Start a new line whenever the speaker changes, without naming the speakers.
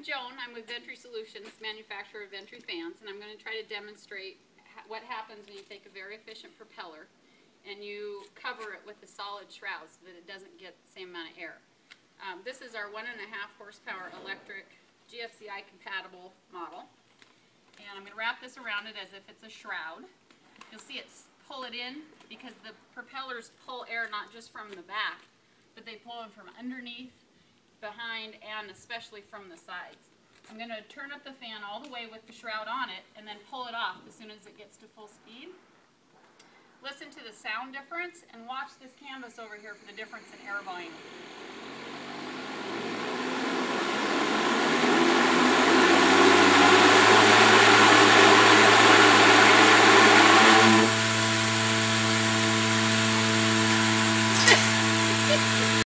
I'm Joan, I'm with Ventry Solutions, manufacturer of Ventry fans, and I'm gonna try to demonstrate ha- what happens when you take a very efficient propeller and you cover it with a solid shroud so that it doesn't get the same amount of air. Um, this is our one and a half horsepower electric GFCI compatible model. And I'm gonna wrap this around it as if it's a shroud. You'll see it pull it in because the propellers pull air not just from the back, but they pull them from underneath, behind, and especially from the sides. I'm gonna turn up the fan all the way with the shroud on it and then pull it off as soon as it gets to full speed. Listen to the sound difference and watch this canvas over here for the difference in air volume.